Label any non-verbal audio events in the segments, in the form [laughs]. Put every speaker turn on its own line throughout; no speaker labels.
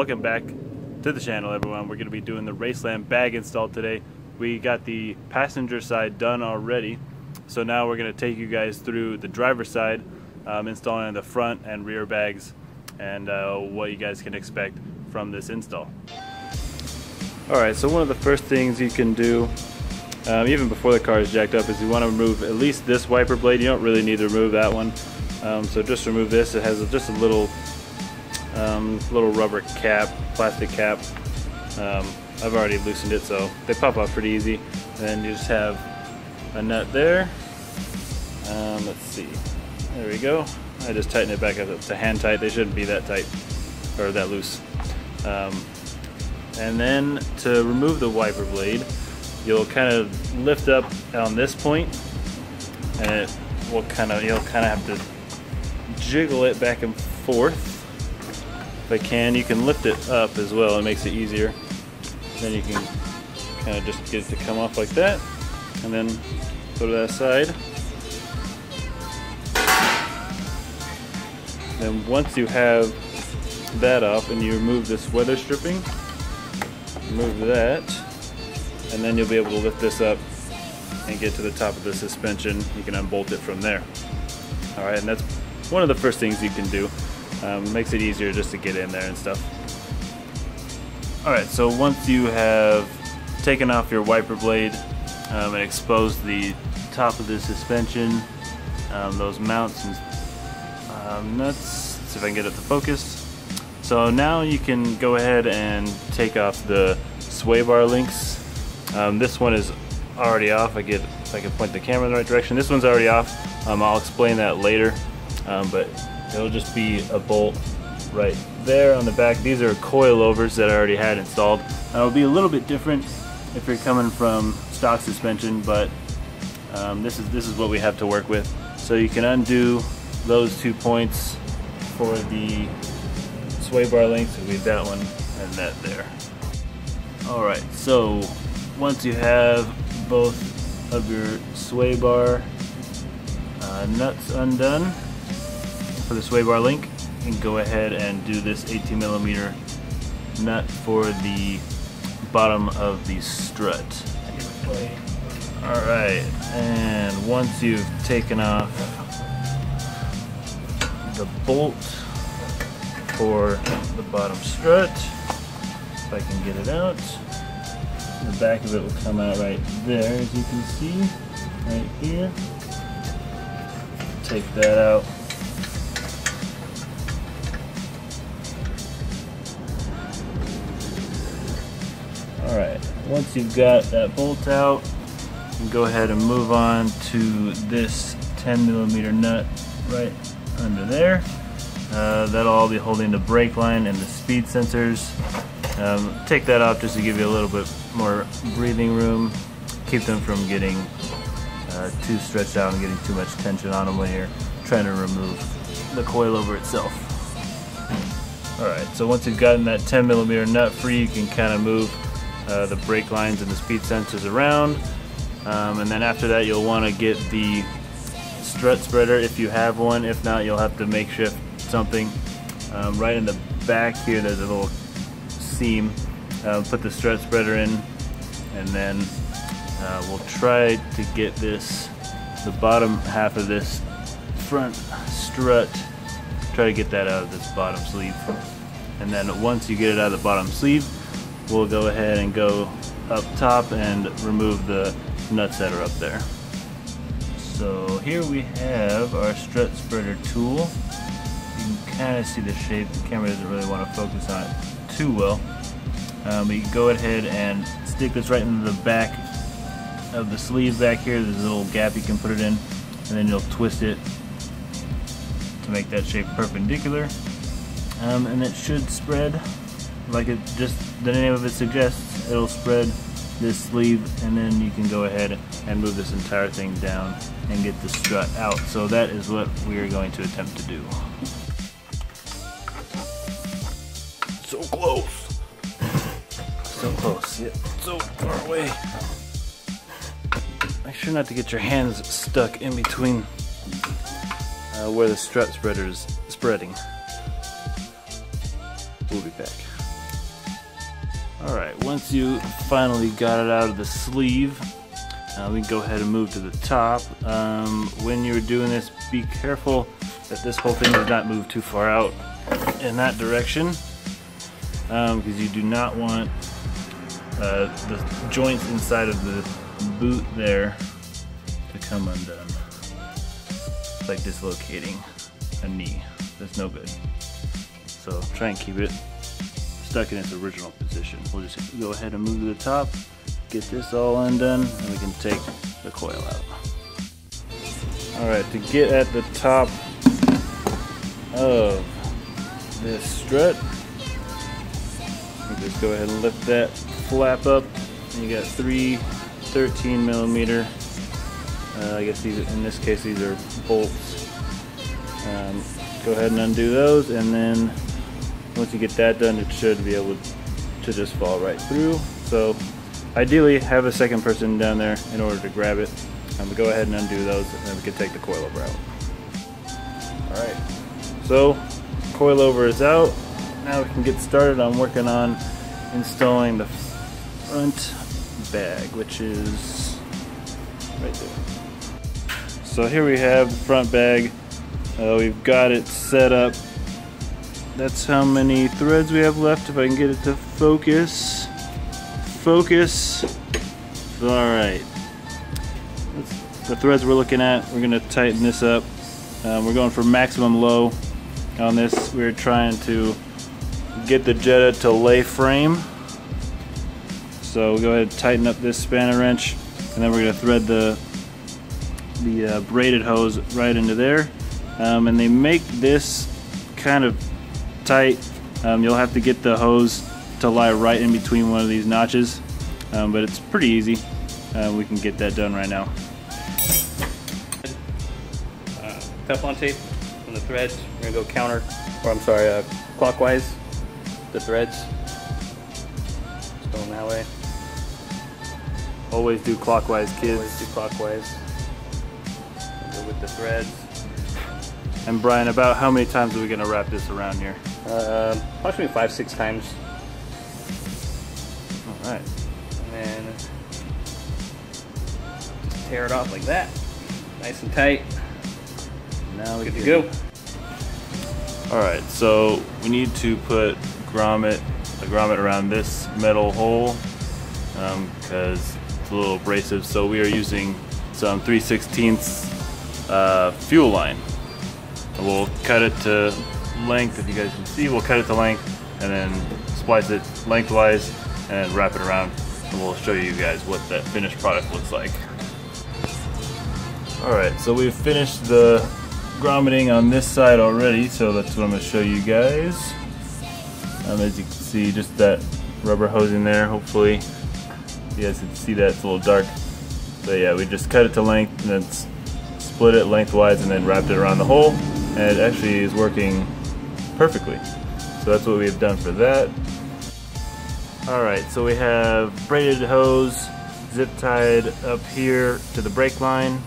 Welcome back to the channel everyone. We're going to be doing the Raceland bag install today. We got the passenger side done already. So now we're going to take you guys through the driver side, um, installing the front and rear bags and uh, what you guys can expect from this install. Alright, so one of the first things you can do, um, even before the car is jacked up, is you want to remove at least this wiper blade. You don't really need to remove that one. Um, so just remove this. It has just a little um, little rubber cap, plastic cap. Um, I've already loosened it so they pop off pretty easy. And then you just have a nut there. Um, let's see. There we go. I just tighten it back up to hand tight. They shouldn't be that tight or that loose. Um, and then to remove the wiper blade, you'll kind of lift up on this point and it will kind of, you'll kind of have to jiggle it back and forth if I can. You can lift it up as well, it makes it easier. Then you can kind of just get it to come off like that, and then go to that side. Then once you have that off and you remove this weather stripping, remove that, and then you'll be able to lift this up and get to the top of the suspension. You can unbolt it from there. All right, and that's one of the first things you can do. Um, makes it easier just to get in there and stuff. Alright, so once you have taken off your wiper blade um, and exposed the top of the suspension, um, those mounts and um, nuts, see if I can get it to focus. So now you can go ahead and take off the sway bar links. Um, this one is already off. I get if I can point the camera in the right direction. This one's already off. Um, I'll explain that later. Um, but It'll just be a bolt right there on the back. These are coilovers that I already had installed. it'll be a little bit different if you're coming from stock suspension, but um, this is this is what we have to work with. So you can undo those two points for the sway bar links. We have that one and that there. All right, so once you have both of your sway bar uh, nuts undone, for the sway bar link and go ahead and do this 18 millimeter nut for the bottom of the strut. Alright, and once you've taken off the bolt for the bottom strut, if I can get it out, the back of it will come out right there as you can see, right here. Take that out once you've got that bolt out, go ahead and move on to this 10 millimeter nut right under there. Uh, that'll all be holding the brake line and the speed sensors. Um, take that off just to give you a little bit more breathing room. Keep them from getting uh, too stretched out and getting too much tension on them when you're trying to remove the coilover itself. Alright, so once you've gotten that 10 millimeter nut free, you can kind of move uh, the brake lines and the speed sensors around. Um, and then after that you'll want to get the strut spreader if you have one. If not, you'll have to makeshift something. Um, right in the back here there's a little seam. Uh, put the strut spreader in and then uh, we'll try to get this, the bottom half of this front strut, try to get that out of this bottom sleeve. And then once you get it out of the bottom sleeve, we'll go ahead and go up top and remove the nuts that are up there. So here we have our strut spreader tool. You can kind of see the shape. The camera doesn't really want to focus on it too well. Um, but you go ahead and stick this right into the back of the sleeve back here. There's a little gap you can put it in and then you'll twist it to make that shape perpendicular. Um, and it should spread like it just the name of it suggests, it'll spread this sleeve and then you can go ahead and move this entire thing down and get the strut out. So that is what we are going to attempt to do. So close. [laughs] So close, yet so far away. Make sure not to get your hands stuck in between uh, where the strut spreader is spreading. We'll be back. Alright, once you finally got it out of the sleeve, uh, we can go ahead and move to the top. Um, when you're doing this, be careful that this whole thing does not move too far out in that direction because um, you do not want uh, the joints inside of the boot there to come undone. It's like dislocating a knee. That's no good. So try and keep it stuck in its original position. We'll just go ahead and move to the top, get this all undone, and we can take the coil out. Alright, to get at the top of this strut, just go ahead and lift that flap up. And you got three 13 millimeter. Uh, I guess these, in this case, these are bolts. Um, go ahead and undo those, and then once you get that done, it should be able to just fall right through. So ideally, have a second person down there in order to grab it. I'm gonna go ahead and undo those, and then we can take the coilover out. All right, so coilover is out. Now we can get started on working on installing the front bag, which is right there. So here we have the front bag. Uh, we've got it set up that's how many threads we have left if I can get it to focus. Focus. Alright. The threads we're looking at, we're going to tighten this up. Um, we're going for maximum low on this. We're trying to get the Jetta to lay frame. So we'll go ahead and tighten up this spanner wrench and then we're going to thread the the uh, braided hose right into there. Um, and they make this kind of tight. Um, you'll have to get the hose to lie right in between one of these notches, um, but it's pretty easy. Uh, we can get that done right now.
Uh, Teflon tape on the threads. We're gonna go counter, or I'm sorry, uh, clockwise. The threads. Just going that way.
Always do clockwise, kids.
Always do clockwise. Go with the threads.
And Brian, about how many times are we gonna wrap this around here?
Uh, approximately five, six times.
All right.
And then just tear it off like that. Nice and tight.
Now we
good to go.
All right, so we need to put grommet, a grommet around this metal hole because um, it's a little abrasive. So we are using some 3 16 uh, fuel line. we'll cut it to length, if you guys can see, we'll cut it to length and then splice it lengthwise and wrap it around and we'll show you guys what that finished product looks like. Alright, so we've finished the grommeting on this side already, so that's what I'm going to show you guys. Um, as you can see, just that rubber hosing there, hopefully you guys can see that, it's a little dark. But yeah, we just cut it to length and then split it lengthwise and then wrapped it around the hole. And it actually is working perfectly. So that's what we've done for that. Alright, so we have braided hose zip tied up here to the brake line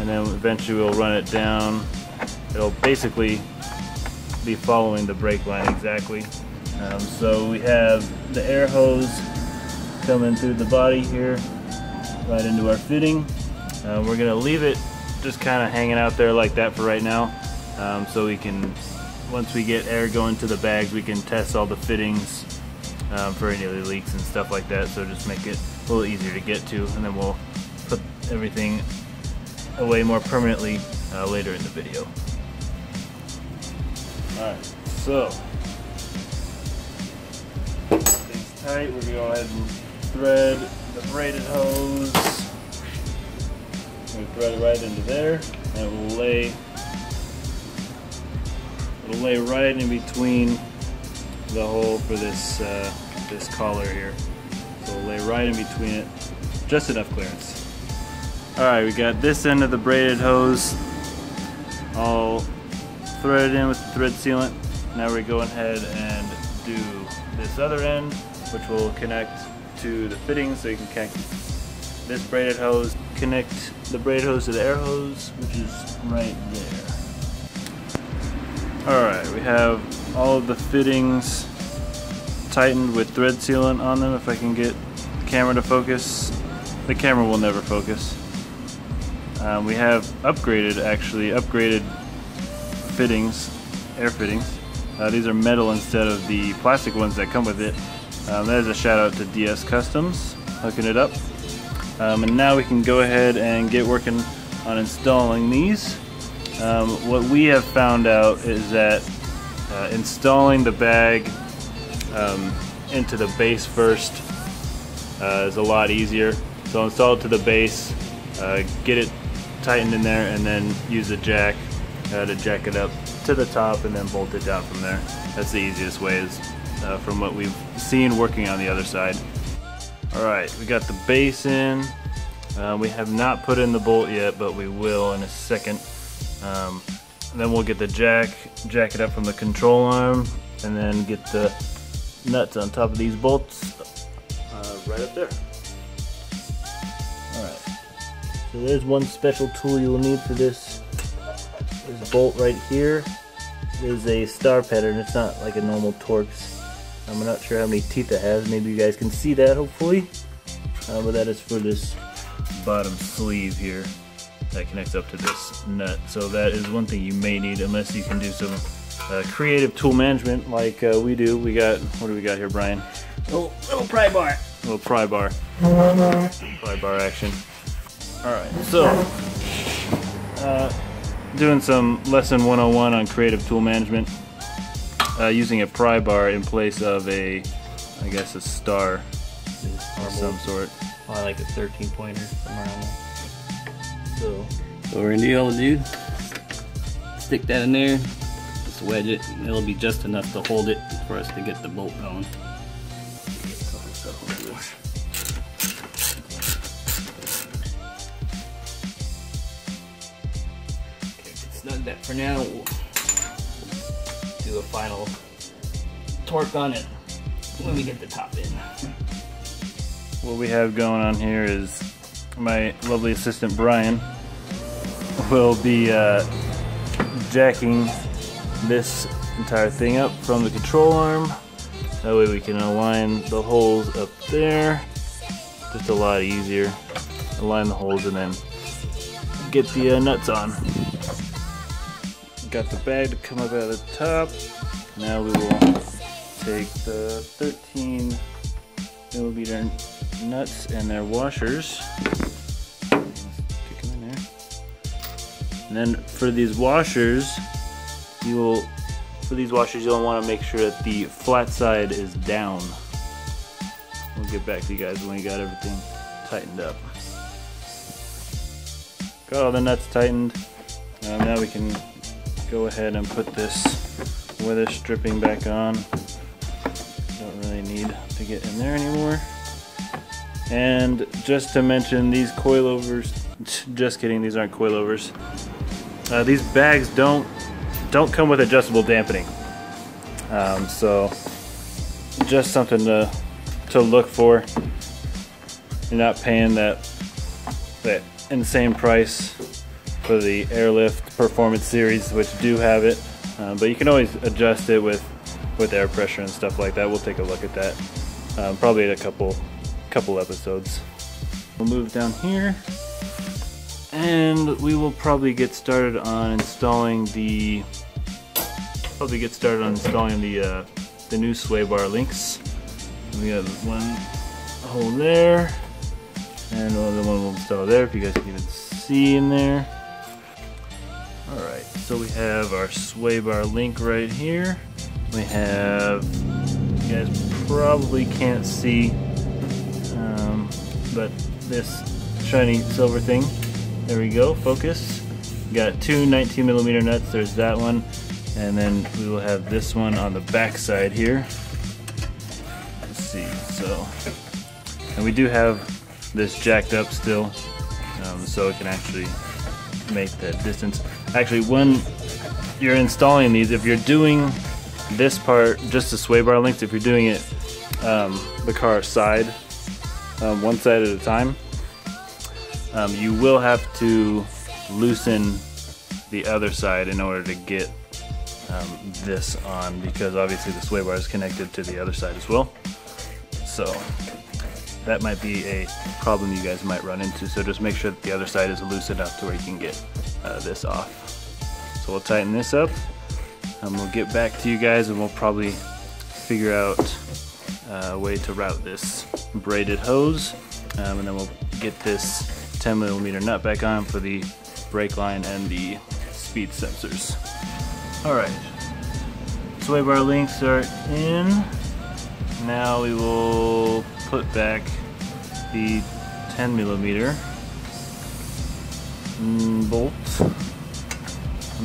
and then eventually we'll run it down. It'll basically be following the brake line exactly. Um, so we have the air hose coming through the body here right into our fitting. Uh, we're to leave it just kind of hanging out there like that for right now um, so we can once we get air going to the bags, we can test all the fittings um, for any leaks and stuff like that. So just make it a little easier to get to, and then we'll put everything away more permanently uh, later in the video. Alright, so tight, we're gonna go ahead and thread the braided hose. We thread it right into there, and it will lay lay right in between the hole for this uh, this collar here. So it'll lay right in between it, just enough clearance. All right, we got this end of the braided hose all threaded in with the thread sealant. Now we're going ahead and do this other end, which will connect to the fitting so you can connect this braided hose, connect the braided hose to the air hose, which is right there. Alright, we have all of the fittings tightened with thread sealant on them if I can get the camera to focus. The camera will never focus. Um, we have upgraded, actually, upgraded fittings, air fittings. Uh, these are metal instead of the plastic ones that come with it. Um, that is a shout out to DS Customs, hooking it up. Um, and now we can go ahead and get working on installing these. Um, what we have found out is that uh, installing the bag um, into the base first uh, is a lot easier. So install it to the base, uh, get it tightened in there, and then use a jack uh, to jack it up to the top and then bolt it down from there. That's the easiest way is uh, from what we've seen working on the other side. Alright, we got the base in. Uh, we have not put in the bolt yet, but we will in a second. Um, then we'll get the jack, jack it up from the control arm, and then get the nuts on top of these bolts uh, right up there. Alright, so there's one special tool you will need for this, this bolt right here. It is a star pattern, it's not like a normal Torx. I'm not sure how many teeth it has, maybe you guys can see that hopefully. Uh, but that is for this bottom sleeve here that connects up to this nut. So that is one thing you may need unless you can do some uh, creative tool management like uh, we do. We got, what do we got here, Brian?
Little, little pry bar.
little pry bar. Pry bar action. Alright, so uh, doing some lesson 101 on creative tool management. Uh, using a pry bar in place of a, I guess a star of some sort.
Oh, I like a 13 pointer, somewhere around there.
So
So we're gonna do all dude. Stick that in there, just wedge it, and it'll be just enough to hold it for us to get the bolt going. Okay, snug that for now. We'll do a final torque on it when we get the top in.
what we have going on here is my lovely assistant Brian will be uh, jacking this entire thing up from the control arm. That way we can align the holes up there. Just a lot easier. Align the holes and then get the uh, nuts on. Got the bag to come up out of the top. Now we will take the 13 millimeter nuts and their washers. And then for these washers, you will, for these washers, you'll want to make sure that the flat side is down. We'll get back to you guys when we got everything tightened up. Got all the nuts tightened. Um, now we can go ahead and put this weather stripping back on. Don't really need to get in there anymore. And just to mention, these coilovers, [laughs] just kidding, these aren't coilovers. Uh, these bags don't don't come with adjustable dampening. Um, so just something to to look for. You're not paying that that insane price for the Airlift Performance Series, which do have it, uh, but you can always adjust it with with air pressure and stuff like that. We'll take a look at that um, probably a couple couple episodes. We'll move down here and we will probably get started on installing the probably get started on installing the uh, the new sway bar links. We got one hole there and another one will install there if you guys can even see in there. Alright, so we have our sway bar link right here. We have, you guys probably can't see, but this shiny silver thing. There we go, focus. Got two 19 millimeter nuts, there's that one. And then we will have this one on the back side here. Let's see, so. And we do have this jacked up still, um, so it can actually make that distance. Actually, when you're installing these, if you're doing this part, just the sway bar links, if you're doing it um, the car side, um, one side at a time, um, you will have to loosen the other side in order to get um, this on because obviously the sway bar is connected to the other side as well. So that might be a problem you guys might run into. So just make sure that the other side is loose enough to where you can get uh, this off. So we'll tighten this up and we'll get back to you guys and we'll probably figure out uh, a way to route this braided hose um, and then we'll get this 10 millimeter nut back on for the brake line and the speed sensors. Alright, sway bar links are in. Now we will put back the 10 millimeter mm, bolt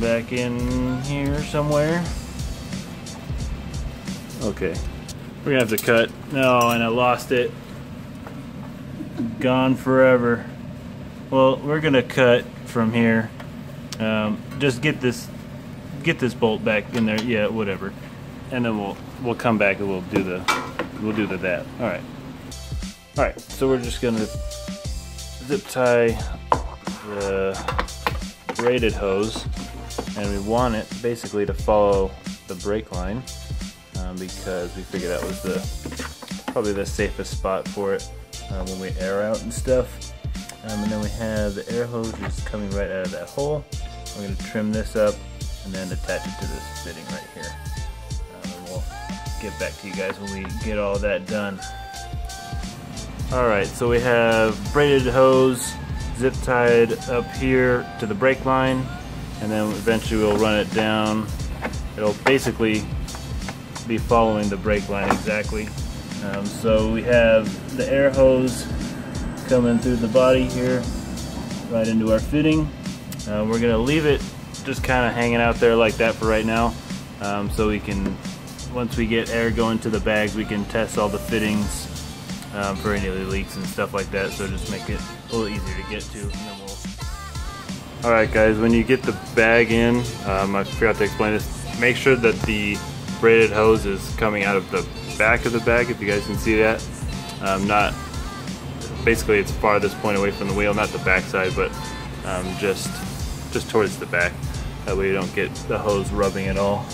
back in here somewhere. Okay, we're gonna have to cut. No, and I lost it. Gone forever. Well, we're gonna cut from here. Um, just get this, get this bolt back in there. Yeah, whatever. And then we'll we'll come back and we'll do the we'll do the that. All right. All right. So we're just gonna zip tie the braided hose, and we want it basically to follow the brake line um, because we figured that was the probably the safest spot for it uh, when we air out and stuff. Um, and then we have the air hose just coming right out of that hole. I'm going to trim this up and then attach it to this fitting right here. Um, and we'll get back to you guys when we get all that done. Alright, so we have braided hose zip tied up here to the brake line and then eventually we'll run it down. It'll basically be following the brake line exactly. Um, so we have the air hose coming through the body here right into our fitting. Uh, we're going to leave it just kind of hanging out there like that for right now um, so we can once we get air going to the bags we can test all the fittings um, for any leaks and stuff like that so just make it a little easier to get to we'll... Alright guys when you get the bag in um, I forgot to explain this make sure that the braided hose is coming out of the back of the bag if you guys can see that. Um, not basically it's farthest point away from the wheel not the back side but um, just just towards the back. That way you don't get the hose rubbing at all.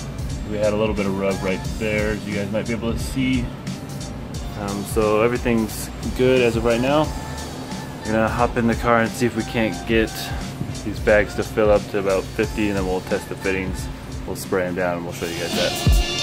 We had a little bit of rub right there as you guys might be able to see. Um, so everything's good as of right now. We're gonna hop in the car and see if we can't get these bags to fill up to about 50 and then we'll test the fittings. We'll spray them down and we'll show you guys that